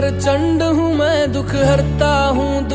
पर चंड हूँ मैं दुख हरता हूँ